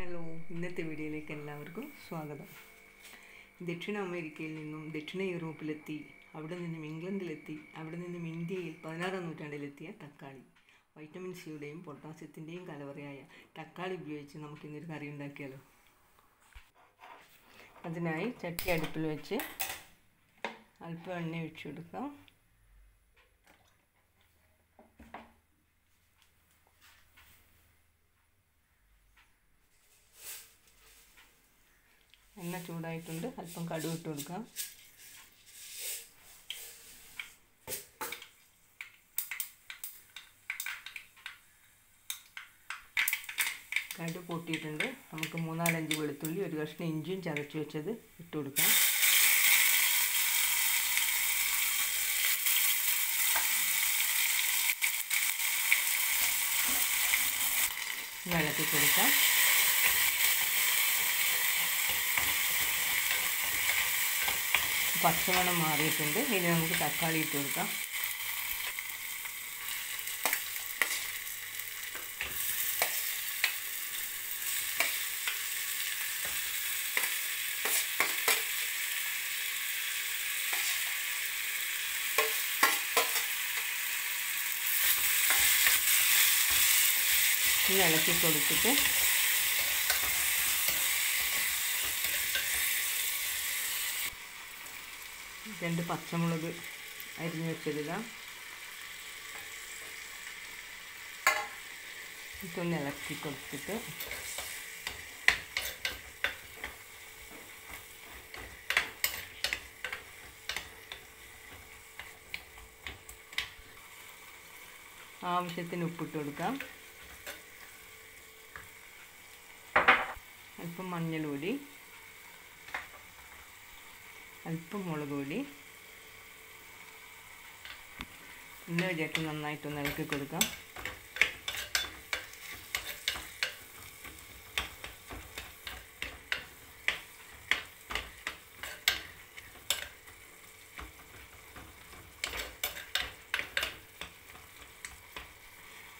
Hello ഇന്നത്തെ വീഡിയോയിലേക്ക് എല്ലാവർക്കും സ്വാഗതം. ദക്ഷിണ അമേരിക്കയിൽ നിന്നും ദക്ഷിണ യൂറോപ്പിലെത്തി അവിടെ നിന്നും ഇംഗ്ലണ്ടിലെത്തി അവിടെ നിന്നും ഇന്ത്യയിൽ പതിനാറാം നൂറ്റാണ്ടിലെത്തിയ തക്കാളി. വൈറ്റമിൻ സിയുടെയും പൊട്ടാസ്യത്തിന്റെയും കലവറയായ തക്കാളി ഉപയോഗിച്ച് നമുക്ക് ഇന്നൊരു കറി ഉണ്ടാക്കിയാലോ? അതിനായി ചട്ടി അടുപ്പിൽ വെച്ച് അല്പം എണ്ണ ഒഴിച്ചു കൊടുക്കാം. എണ്ണ ചൂടായിട്ടുണ്ട്. അല്പം കടുക് ഇട്ട് കൊടുക്കാം. കടുക് പൊട്ടിയിട്ടുണ്ട് നമുക്ക് മൂന്നാലഞ്ച് വെളുത്തുള്ളി ഒരു കഷ്ണം ഇഞ്ചിയും ചതച്ച് വെച്ചത് ഇട്ട് കൊടുക്കാം. ഇളക്കി കൊടുക്കാം. പച്ചമണം മാറിയിട്ടുണ്ട്. ഇനി നമുക്ക് തക്കാളി ഇട്ട് കൊടുക്കാം. ഇനി ഇളക്കി കൊടുത്തിട്ട് രണ്ട് പച്ചമുളക് അരിഞ്ഞ് വെച്ചതിടാം. ഇതൊന്ന് ഇളക്കി കൊടുത്തിട്ട് ആവശ്യത്തിന് ഉപ്പിട്ട് കൊടുക്കാം. അല്പം മഞ്ഞൾ പൊടി അല്പം മുളക് പൊടി. ഇന്ന് ചേട്ടൻ നന്നായിട്ടൊന്ന് ഇളക്കി കൊടുക്കാം.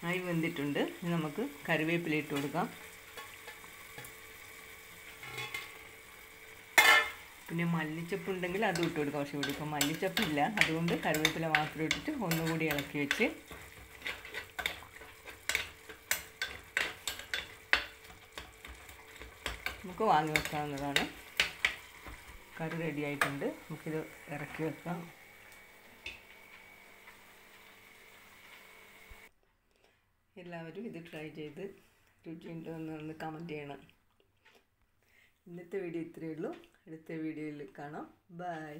ആയി വെന്തിട്ടുണ്ട്. നമുക്ക് കറിവേപ്പില ഇട്ട് കൊടുക്കാം. പിന്നെ മല്ലിച്ചപ്പ് ഉണ്ടെങ്കിൽ അത് ഇട്ട് കൊടുക്കാം കുറച്ച് കൂടി. ഇപ്പം മല്ലിച്ചപ്പ് ഇല്ല. അതുകൊണ്ട് കറിവേപ്പില മാത്രം ഇട്ടിട്ട് ഒന്നുകൂടി ഇളക്കി വെച്ച് നമുക്ക് വാങ്ങി വെക്കാവുന്നതാണ്. കറി റെഡി ആയിട്ടുണ്ട്. നമുക്കിത് ഇറക്കി വെക്കാം. എല്ലാവരും ഇത് ട്രൈ ചെയ്ത് രുചിയുണ്ടോ എന്ന് കമന്റ് ചെയ്യണം. ഇന്നത്തെ വീഡിയോ ഇത്രയേ ഉള്ളൂ. അടുത്ത വീഡിയോയിൽ കാണാം. ബൈ